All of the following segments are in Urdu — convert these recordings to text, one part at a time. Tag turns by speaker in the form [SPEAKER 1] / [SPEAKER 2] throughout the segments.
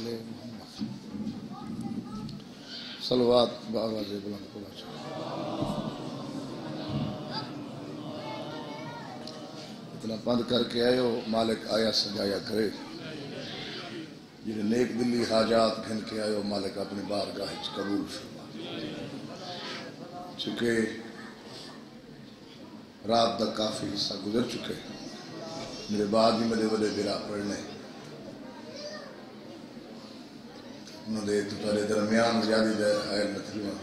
[SPEAKER 1] آل محمد۔ صلوات بآواز بلند پڑا چاہیے۔ اتنا بند کر کے آئے ہو، مالک آیا سجایا کرے۔ جنہیں نیک دلی حاجات گھن کے آئے ہو، مالک اپنی بارگاہ قبول فرما۔ چونکہ رات تک کافی حصہ گزر چکے میرے بعد ہی میرے بڑے برا پڑھنے انہوں نے تو تارے درمیان زیادی دیر حائل نتریوان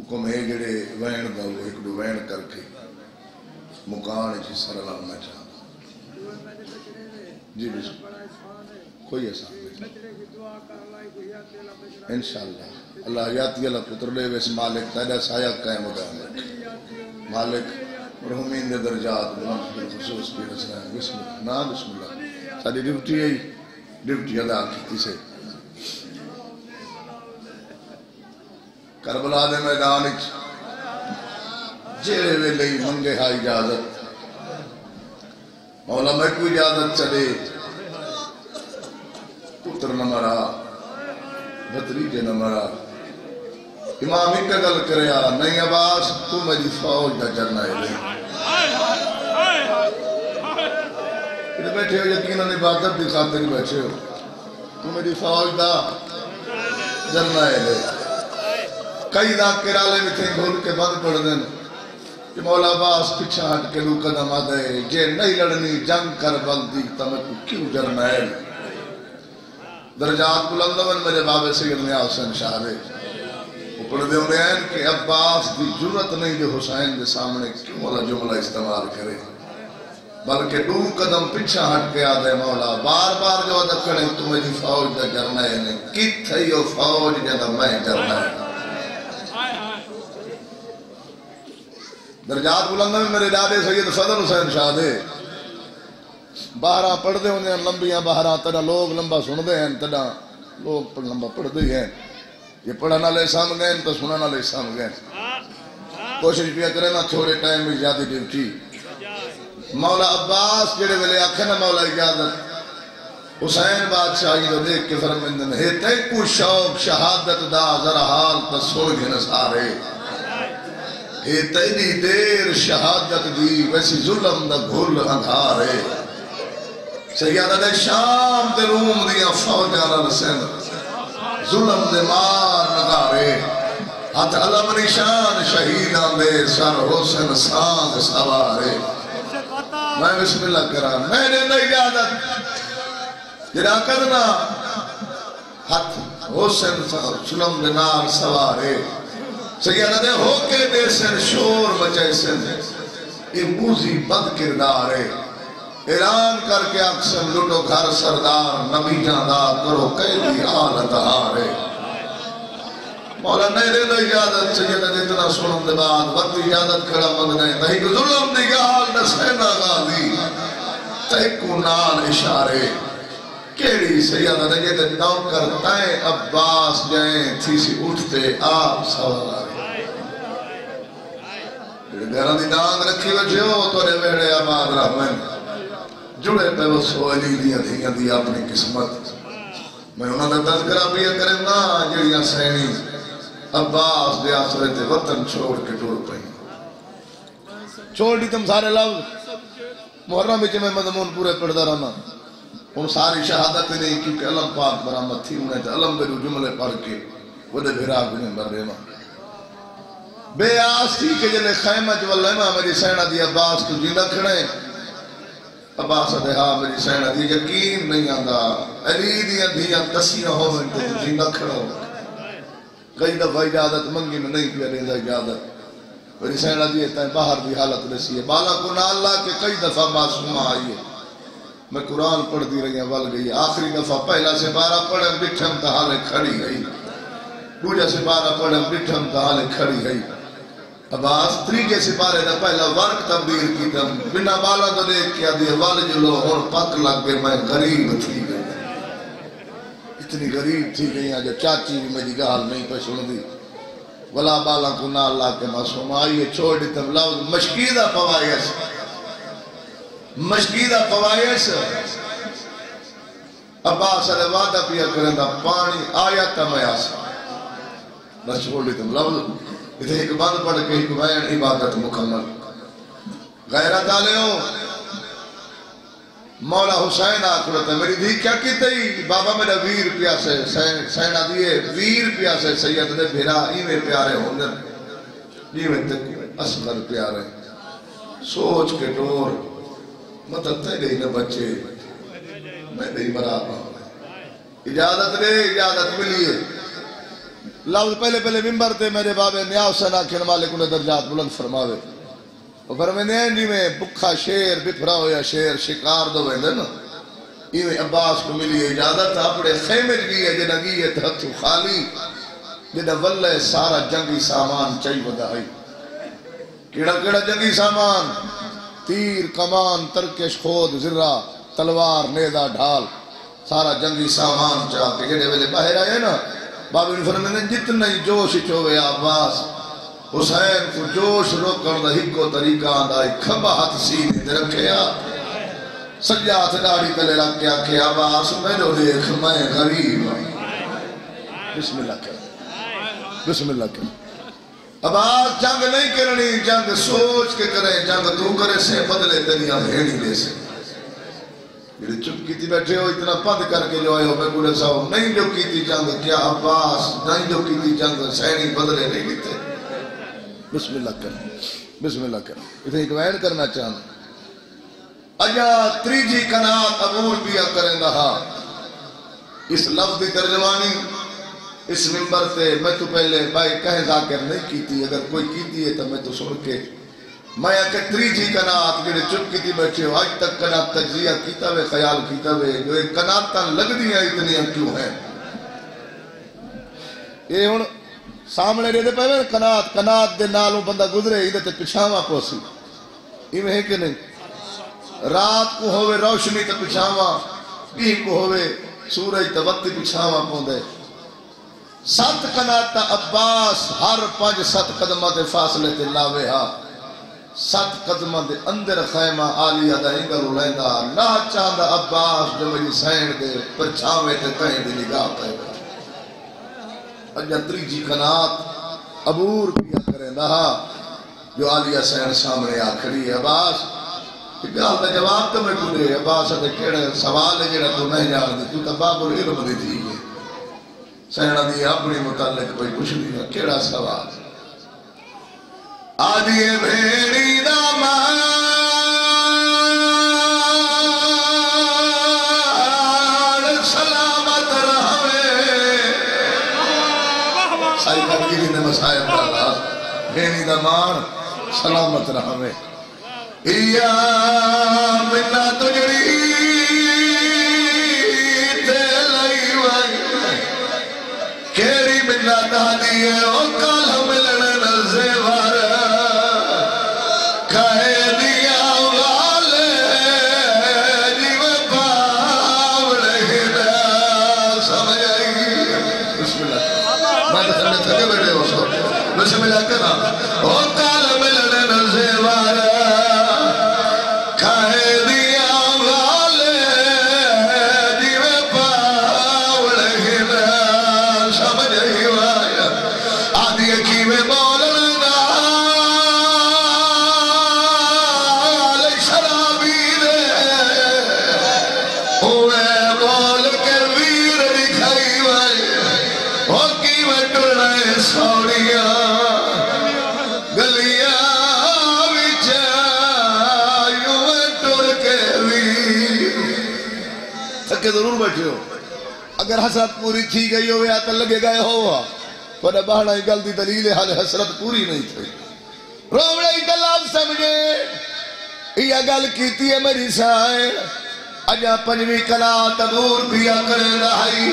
[SPEAKER 1] حکم ہے جڑے وین دا وہ ایک دو وین کر کے مکان جی سر لگنا چاہتا جی بسم کوئی ایسا انشاءاللہ۔ اللہ حیاتی اللہ پتر لے ویس مالک تیرا سایہ قائم ہوگا۔ مالک، رحمین دے درجات بلند بالخصوص کی رسنا بسم اللہ۔ نا بسم اللہ۔ ساری ڈیوٹی ہے، ڈیوٹی ادا کیتی سے۔ کربلا دے میدان اچ جیرے ویلے ہی منگے ہا اجازت۔ مولا میں کوئی اجازت چلے۔ پتر نہ مرا۔ بھتریجے نہ مرا۔ امام ایک گل کریا نہیں عباس، تو میری فوج دا جرنا ہے۔ لے بیٹھے ہو یقیناً عبادت دی خاطر بیٹھے ہو۔ تو میری فوج دا جرنا ہے۔ لے کئی دا کرالے میں تھے گھول کے بند پڑھ دیں کہ مولا باس پچھا ہٹ کے لو قدم آدھے جے نہیں لڑنی، جنگ کر بلدی تمہیں کو کیوں جرنا ہے درجات بلندون میرے بابے سید نیا حسین شاہ رے اوپر دے انہیں ہیں کہ عباس دی جرت نہیں دے حسین دے سامنے کیوں مولا جملہ استعمال کرے؟ بلکہ دو قدم پچھا ہٹ کے آدھے مولا۔ بار بار جو عدد کریں تو میری جی فوج دا جرنا ہے نہیں۔ کت ہے یہ فوج جدا میں جرنا ہے درجات بلندہ میں میرے دادے سید صدر حسین شاہ دے۔ باہرہ پڑھ دے ہونے ہیں، لمبیاں باہرہ تڑا لوگ لمبا سن دے ہیں تڑا لوگ لمبا پڑھ دے ہیں۔ یہ پڑھنا لے سام گئے تو سننا لے سام گئے کوشش بھی کرے نا، تھوڑے ٹائم میں زیادہ ڈیوٹی۔ مولا عباس جڑے ویلے آکھے نا، مولا اجازت حسین بادشاہی تو دیکھ کے فرمندن ہے تے کو شوق، شہادت دا، ذرا حال تا سوڑ گھن سارے۔ اے تیری دیر شہادت دی ویسی ظلم دا گھل اندھارے سیادہ دے شام دے روم دیا فوجانا رسین ظلم دے مار نگارے ہاتھ علم نشان شہیدان دے سر حسن سانگ سوارے میں بسم اللہ کرا، میں نے نہیں جادت جرا کرنا ہاتھ حسن سلم دے نار سوارے سیدہ دے ہو کے دے سن شور بچے سن۔ یہ موزی بد کردار ہے۔ اعلان کر کے اکسم لٹو گھر سردار نبی جاندہ کرو قیدی حالت ہارے مولا نیرے دو اجازت سیدہ دے اتنا سنم دے بعد، وقت اجازت کھڑا مد گئے تہی کو ظلم دی گال نسینا غازی تہی کو نال اشارے۔ کیڑی سیدہ دے جیتے نوکر تائیں عباس جائیں تھی سی اٹھتے آپ سوارے گھران دی دان رکھی وجہ ہو تو نے ویڑے آباد رحمن جڑے پہ وہ سوالی دیا دیا دیا اپنی قسمت میں انہوں نے تذکرہ بھی کریں نا جڑیاں سینی عباس دے آسرے تے وطن چھوڑ کے ٹوڑ پہی چھوڑ دی تم سارے لفظ محرم بچے میں مضمون پورے پڑھدا رہنا ان ساری شہادت نہیں کیونکہ علم پاک برامت تھی انہیں تے علم دے جملے پڑھ کے وہ دے بھیرا گنے بر رہے بے آس تھی کہ جلے خیمہ جو اللہ میری سینہ دی عباس تو جیندہ کھڑے۔ عباس دے ہاں میری سینہ دی یقین نہیں آندا۔ علی دیا دیا تسیہ ہو میں تو جیندہ کھڑا ہو کئی دفعہ اجازت منگی میں نہیں پیا رہا اجازت۔ میری سینہ دی ہے باہر دی حالت رسی ہے۔ بالا کو نہ اللہ کے کئی دفعہ معصومہ آئی ہے۔ میں قرآن پڑھ دی رہی ہیں ول گئی۔ آخری دفعہ پہلا سے بارہ پڑھے بٹھم تہالے کھڑی گئی۔ دوجہ سے بارہ پڑھے بٹھم تہالے کھڑی گئی۔ عباس تریجے سپارے دا پہلا ورک تبدیل کی تم بنا بالا تو دیکھ کیا دی وال جلو اور پک لگ گئے، میں غریب تھی گئی۔ اتنی غریب تھی گئی جو چاچی بھی میری گال نہیں پہ سن دی ولا بالا کو نہ اللہ کے معصوم، آئیے چھوڑ دی تم لفظ۔ مشکیدہ پوائیس مشکیدہ پوائیس عباس علیہ وعدہ پیا کریں دا پانی آیا تا میں آسا بس بولی تم لفظ۔ اتنے ایک بند پڑھ کے ایک وین عبادت مکمل۔ غیرت آلے ہو مولا حسین آکھرتا میری دھی کیا کی تئی؟ بابا میرا ویر پیاسے سینہ دیئے، ویر پیاسے، سید دے بھیرا ایویں پیارے ہوندر ایویں تک اصغر پیارے۔ سوچ کے ڈور مدد مطلب تے گئی نہ بچے۔ میں نہیں مرا۔ پاؤں اجازت دے، اجازت ملی ہے لفظ پہلے پہلے ممبر تے میرے بابے نیاو سنا کھن مالک انہیں درجات بلند فرماوے۔ وہ فرمینے ہیں جی میں بکھا شیر، بپھرا ہویا شیر، شکار دو ویندے نا۔ ایویں عباس کو ملی اجازت، اپنے خیمے بھی ہے، جنہ گی ہے تحت خالی، جنہ ولہ سارا جنگی سامان چاہی ودا ہے۔ کیڑا کیڑا جنگی سامان؟ تیر، کمان، ترکش، خود ذرہ تلوار، نیدہ، ڈھال۔ سارا جنگی سامان چاہ کے جنہ ویلے باہر آئے نا۔ بابی نے فرمائے جتنا ہی جوش چوے عباس، حسین کو جوش روکن دا ہکو طریقہ آندا ہے، کھبا ہاتھ سینے دے رکھیا سجا ہاتھ داڑی تلے رکھ کے آکھے، عباس، میں جو دیکھ، میں غریب ہاں۔ بسم اللہ کر بسم اللہ کر عباس، جنگ نہیں کرنی، جنگ سوچ کے کرے، جنگ تو کرے سے، بدلے دنیا بھیڑی لے سے جڑے چپ کی تھی بیٹھے ہو اتنا پند کر کے جو آئے ہو میں گولے صاحب نہیں جو کی تھی جنگ کیا عباس نہیں جو کی تھی جنگ سینی بدلے نہیں لیتے بسم اللہ کر بسم اللہ کر اتنے ایک وین کرنا چاہنا اجا تریجی کنات عبور بیا کریں رہا اس لفظ دی ترجمانی اس ممبر تے میں تو پہلے بھائی کہہ ذاکر نہیں کیتی اگر کوئی کیتی ہے تو میں تو سن کے میں کہ تریجی کنات جڑے چپ کیتی بیٹھے ہو آج تک کنات تجزیہ کیتا ہوئے، خیال کیتا ہوئے، جو ایک کنات تا لگ دیا اتنی کیوں ہیں؟ یہ ہن سامنے رہے پہ میں، کنات کنات دے نالوں بندہ گزرے ادھر تے پچھاواں پوسی۔ ایویں ہے کہ نہیں؟ رات کو ہوئے روشنی تے پچھاواں بھی کو ہوئے سورج تے وقت پچھاواں پوندے۔ ست کنات تا عباس ہر پانچ ست قدمہ دے فاصلے تے لاوے ہاں ست قدمہ دے اندر خیمہ آلیہ دا انگل لیندہ نہ چاہدہ عباس جو میری سین دے پرچھاوے تے کہیں دی نگاہ پہ اجا تریجی کنات عبور کیا کریں رہا جو آلیہ سین سامنے آکھری ہے۔ عباس گال دا جواب تو میں کو عباس دے کیڑے سوال ہے جڑا تو نہیں جان دے تو تا باب العلم دی تھی۔ سینہ دی اپنی متعلق کوئی کچھ نہیں ہے۔ کیڑا سوال؟ آدھی بھیڑی دا مان سلامت رہوے سائی خبیری نے مسائب ڈالا بھیڑی دا مان سلامت رہوے یا منا تجڑی تے آدھی میں شرابی کے ویر دکھائی کی میں ٹرنے سوڑیاں گلیاں کے ضرور بیٹھے ہو۔ اگر حسرت پوری تھی گئی ہو، یا تو لگے گئے ہو۔ پر بہنا ہی گل دی دلیل حال حسرت پوری نہیں تھی روڑا ہی دلال سمجھے یہ گل کیتی ہے میری سائے اجا پنجوی کلا تبور پیا کرے رہائی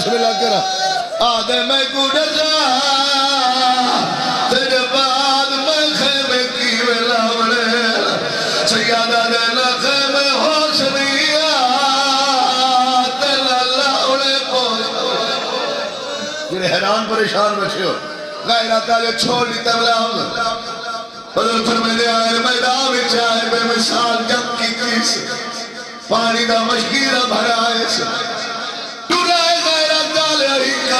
[SPEAKER 1] بسم اللہ کرا۔ آدھے میں کو ڈزا تیرے بعد میں خیمے کی ویلا بڑے سیادہ دے لکھے میں ہوش نہیں تیرے اللہ اڑے پوچھ یہ حیران پریشان بچے ہو غیرہ تعالی چھوڑ دی تبلا ہوں حضور فرمیدے آئے میدان میں چاہے بے مثال جنگ کی کیس پانی دا مشکیرہ بھرائے سے ہی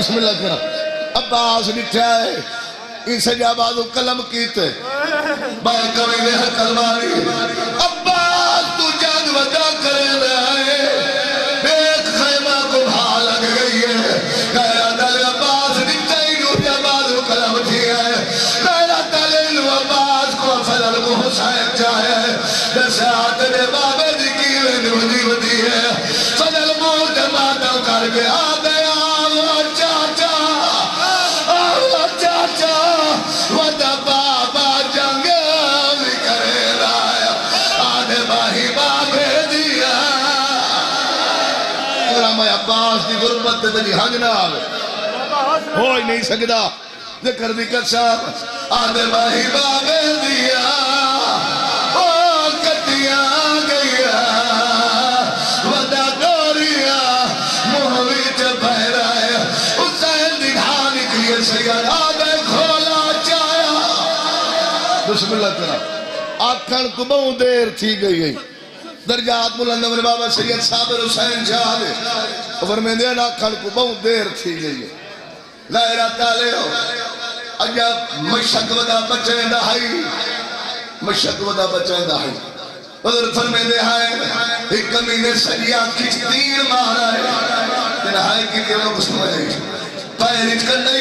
[SPEAKER 1] بسم اللہ کرا۔ عباس لکھا ہے۔ اسے جا بازو کلم کیتے بائے کمی نے حکل ماری۔ تے تجی حج نہ آوے۔ ہوئی نہیں سکدا۔ ذکر بھی صاحب آدھے باہی بابے دیا۔ او گیا ودا دوریا بہرائے حسین دی ڈھا آدھے کھولا چایا۔ بسم اللہ کرا آکھن کو دیر تھی گئی گئی درجات بلند امر بابا سید صابر حسین شاہ دے فرمیندے ہیں آکھن کو بہت دیر تھی گئی لائرہ تعالی ہو اجا مشک ودا بچیں دہائی مشک ودا بچیں دہائی حضرت فرمیندے ہیں، ایک کمینے سجیہ کچھ تیر مارا ہے۔ کہ نہائی کی کہ لوگ سمجھے پیر اچ کنڈائی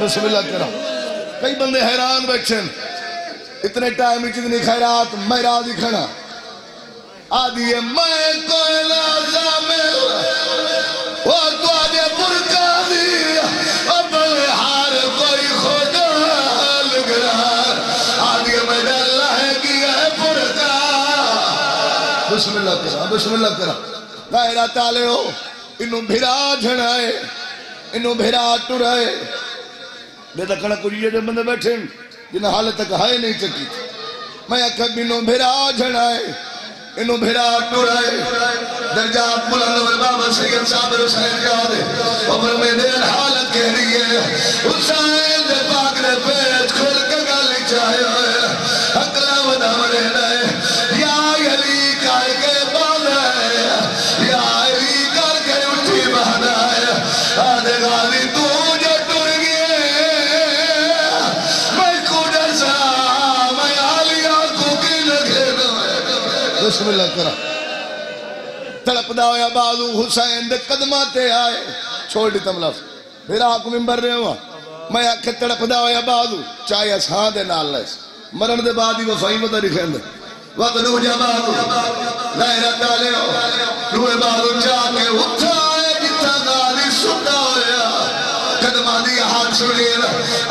[SPEAKER 1] بسم اللہ کرا کئی بندے حیران بیٹھیں اتنے ٹائم اتنی خیرات میرا دکھنا آدھی ہے، میں کوئی لازم وہ بسم اللہ کرا، بسم اللہ کرا. غیرہ تالے ہو. انہوں بھرا جھڑائے انہوں بھرا ٹرائے بے تکڑا کچھ یہ بندے بیٹھے جنہیں حالت تک ہائے نہیں چکی. میں اکھا بینوں بھرا جھڑائے انہوں بھرا ٹرائے درجات بلند و بابا سید صابر حسین جادے عمر میں دیر حالت کہہ رہی ہے. حسین دے پاک دے پیٹ کھل کے گالی چاہے تڑپ ہویا بازو حسین دے قدمہ تے آئے۔ چھوڑ دی تم لفظ پھر آکو ممبر رہے ہوا میں آکھے تڑپ دا ہویا بازو۔ چاہے اساں دے نال لیس مرن دے بعد ہی وفائی مدہ رکھیں دے۔ وقت نو جمالو غیرت آلیو روئے بالو چاہ کے اٹھائے جتا گالی سکتا ہویا۔ قدمہ دیا ہاتھ سنیر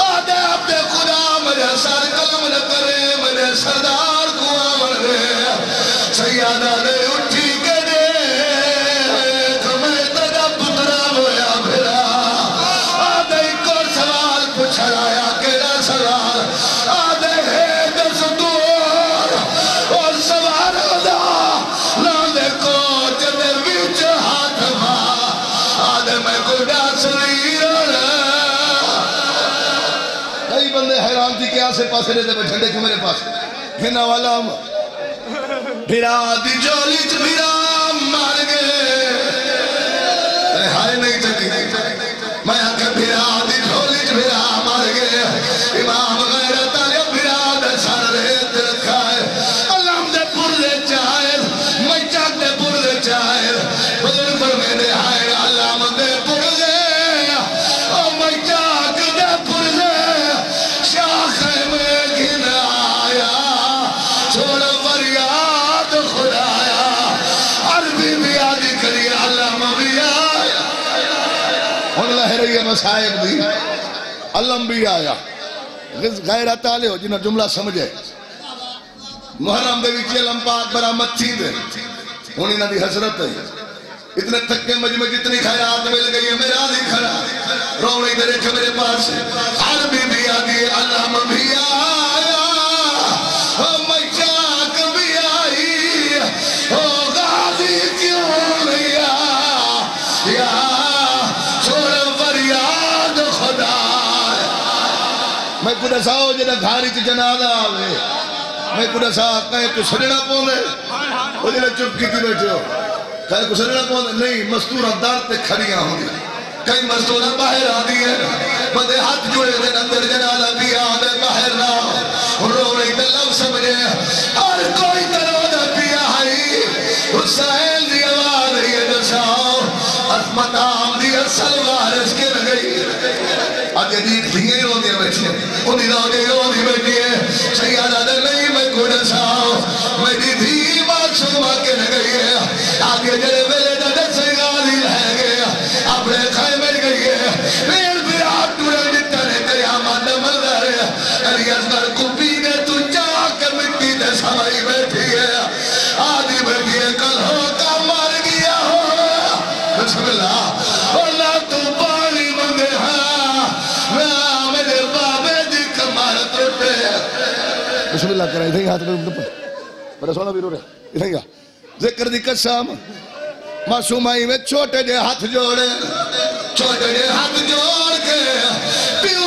[SPEAKER 1] آدھے اپنے خدا مجھے سر کلم نہ کرے۔ مجھے سردار کو آمن دے۔ سیادہ دے حیران پاسے رہتے میں جھنڈے کیوں میرے پاس؟ گھنا والا ہم۔ بھیرا دی جولی چھ بھیرا مار گئے۔ ہائے، نہیں چکی میں آکے بھیرا دی جولی چھ بھیرا مار گئے۔ امام غیرت آلے عربی بھی آدھی کری علم بھی آیا ہن لہ مسائب دی۔ علم بھی آیا۔ غیرت آلے ہو جنہا جملہ سمجھے۔ محرم دے وچے علم پاک برامت تھی دے۔ ہن انہاں دی حضرت ہے۔ اتنے تھکے مجمع جتنی خیرات مل گئی ہے میرا دی کھڑا۔ رونے درے کہ میرے پاس۔ عربی بھی آدھی علم بھی آیا میں کو دساؤ جنہ گھاری چ جنازہ آوے۔ میں کو دسا کہیں تو سجنا پوندے وہ جنہ چپ کی تھی بیٹھے ہو؟ کہیں کو سجنا پوندے نہیں مستورہ دار تے کھڑیاں ہوں گی۔ کئی مستورہ باہر آ دی ہے۔ بندے ہاتھ جوڑے دے اندر جنازہ بھی آدھے باہر نہ رو رہی تے لو سمجھے۔ اور کوئی کرو نہ پیا ہائی حسین دی آواز ہے دساؤ عظمت آم دی اصل وارث کے لگئی آج جدید دھیئے ہو دیا بیٹھی ہیں انہی نہ دے ہو دی بیٹھی ہے۔ سیادہ دے نہیں بسم ادھر ہاتھ میں سونا بھی رو رہا ادھر ذکر دی قسم۔ معصومائی میں چھوٹے جے ہاتھ جوڑے، چھوٹے جے ہاتھ جوڑ کے پیو